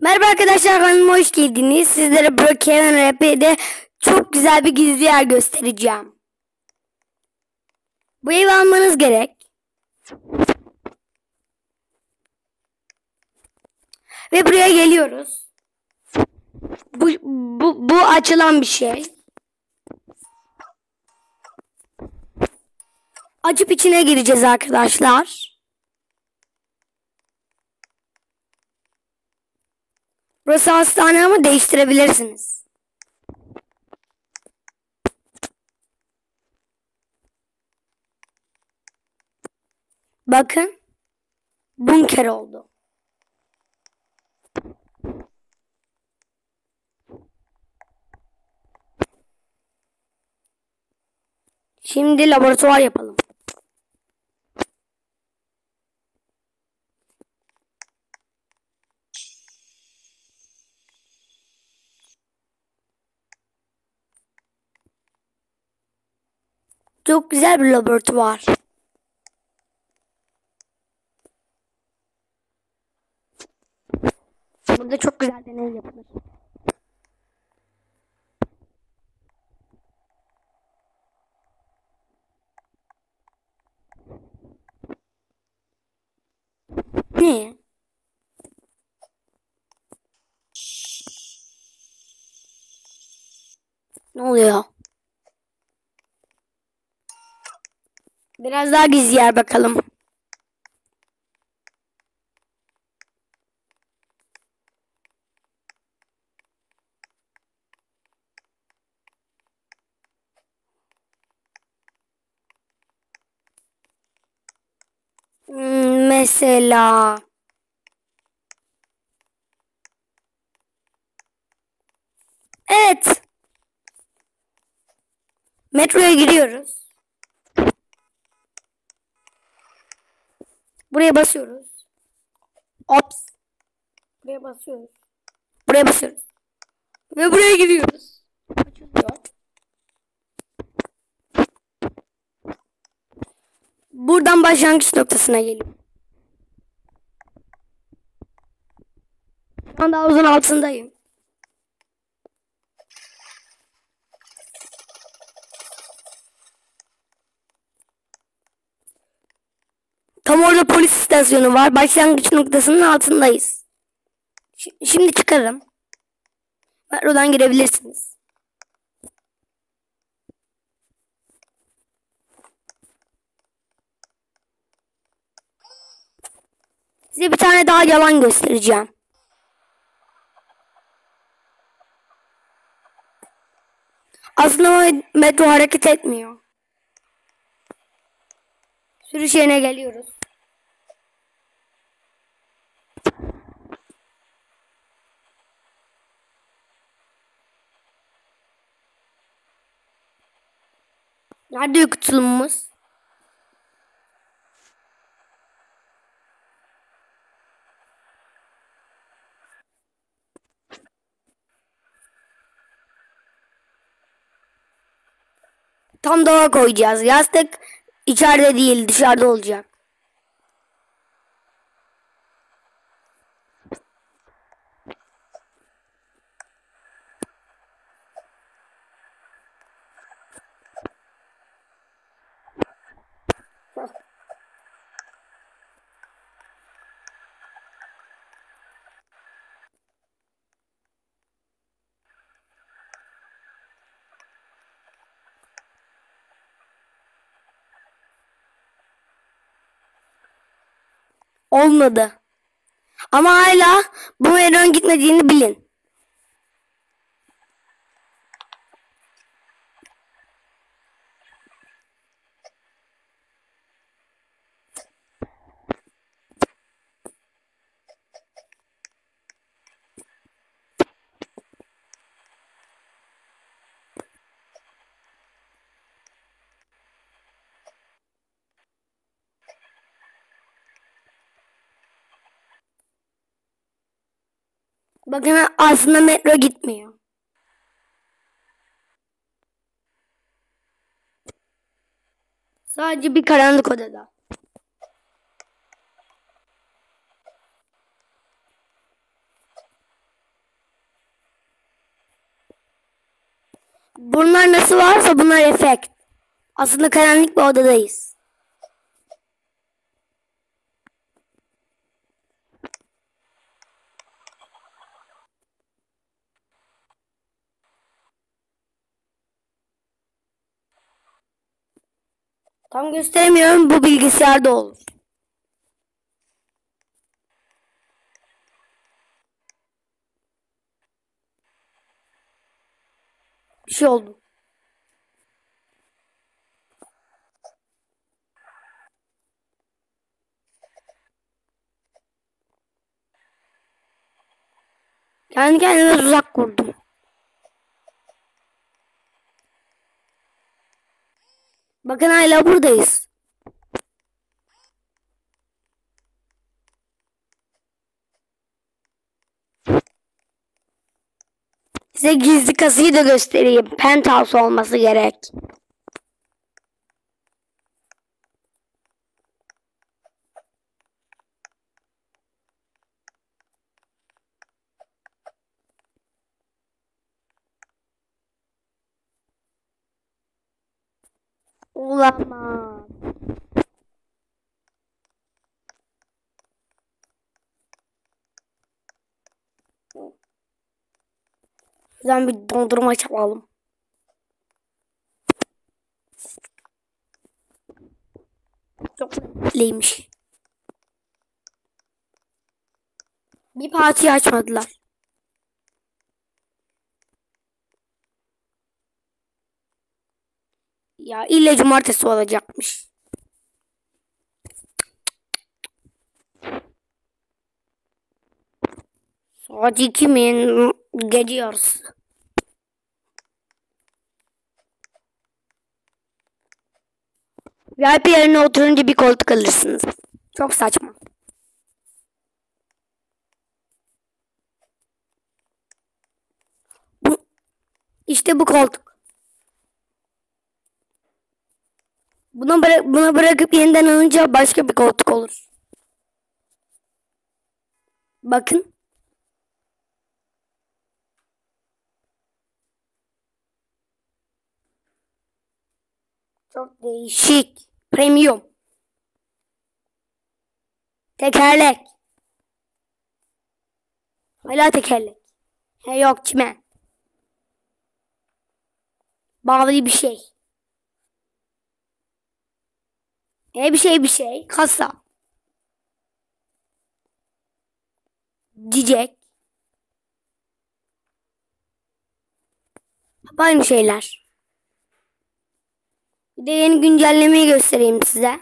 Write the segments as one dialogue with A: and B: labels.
A: Merhaba arkadaşlar kanalıma hoş geldiniz. Sizlere Brookhaven RP'de çok güzel bir gizli yer göstereceğim. Bu evi almanız gerek. Ve buraya geliyoruz. Bu, bu, bu açılan bir şey. Açıp içine gireceğiz arkadaşlar. Burası hastane ama değiştirebilirsiniz. Bakın. Bunker oldu. Şimdi laboratuvar yapalım. Çok güzel bir laboratuvar. Burada çok güzel deney yapılır. Ne? Ne oluyor? Biraz daha gizli yer bakalım. Hmm, mesela Evet. Metroya giriyoruz. Buraya basıyoruz. Ops. Buraya basıyoruz. Buraya basıyoruz. Ve buraya giriyoruz. Açılıyor. Buradan başlangıç noktasına geliyor. Şu anda havuzun altındayım. Tam orada polis istasyonu var. Başlangıç noktasının altındayız. Şimdi çıkarım. Metrodan girebilirsiniz. Size bir tane daha yalan göstereceğim. Aslında metro hareket etmiyor. Sürüş yerine geliyoruz. Nerede kutulumuz? Tam doğa koyacağız. Yastık içeride değil dışarıda olacak. Olmadı. Ama hala bu metronun gitmediğini bilin. Bakın aslında metro gitmiyor. Sadece bir karanlık odada. Bunlar nasıl varsa bunlar efekt. Aslında karanlık bir odadayız. Tam gösteremiyorum bu bilgisayarda olur. Bir şey oldu. Kendi kendime tuzak kurdum. Bakın hala buradayız. Size gizli kasayı da göstereyim. Penthouse olması gerek. Olamaz. Şuradan bir dondurma çalalım. Çok lezzetliymiş. Bir parti açmadılar. Ya illa cumartesi olacakmış. Saat 2 mi? Gece yarısı. VIP yerine oturunca bir koltuk alırsınız. Çok saçma. Bu, işte bu koltuk. Buna, bıra buna bırakıp yeniden alınca başka bir koltuk olur. Bakın. Çok değişik. Premium. Tekerlek. Hala tekerlek. He yok çimen. Bağlı bir şey. E bir şey bir şey. Kasa. Cicek. Aynı şeyler. Bir de yeni güncellemeyi göstereyim size.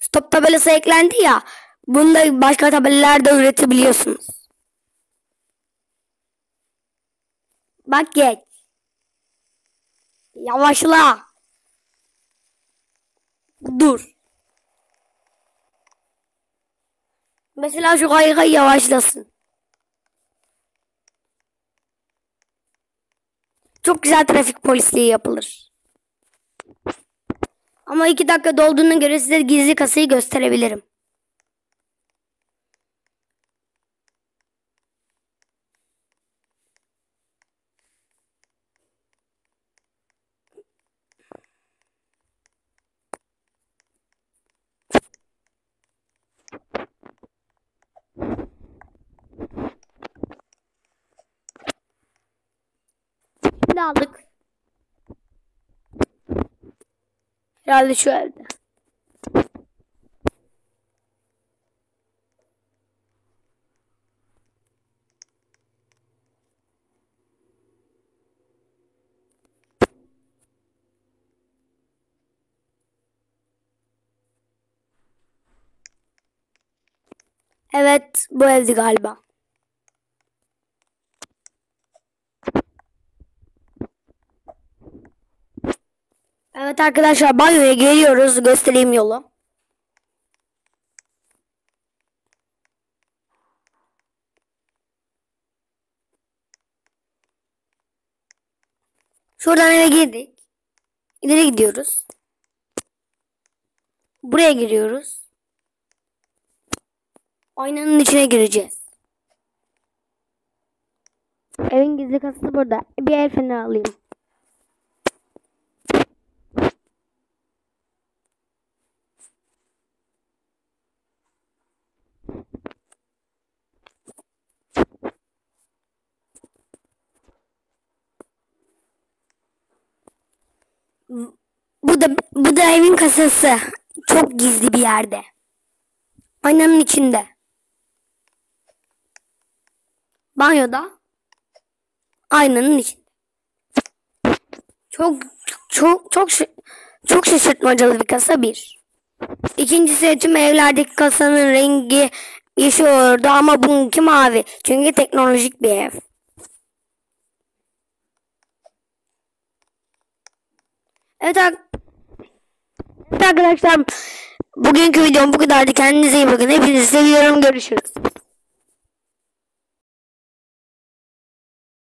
A: Stop tabelası eklendi ya. Bunu da başka tabelalarda üretebiliyorsunuz. Bak geç. Yavaşla. Dur. Mesela şu kaykay yavaşlasın. Çok güzel trafik polisliği yapılır. Ama iki dakika dolduğuna göre size gizli kasayı gösterebilirim. Şimdi aldık. Herhalde şu evde. Evet, bu evdi galiba. Evet arkadaşlar banyoya geliyoruz. Göstereyim yolu. Şuradan eve girdik. İleri gidiyoruz. Buraya giriyoruz. Aynanın içine gireceğiz. Evin gizli kasası burada. Bir el feneri alayım. Bu da bu da evin kasası. Çok gizli bir yerde. Aynanın içinde. Banyoda. Aynanın içinde. Çok çok çok çok şaşırtmacalı bir kasa bir. İkincisi tüm evlerdeki kasanın rengi yeşil olurdu ama bununki mavi. Çünkü teknolojik bir ev. Evet, evet arkadaşlar bugünkü videom bu kadardı. Kendinize iyi bakın. Hepinizi seviyorum. Görüşürüz.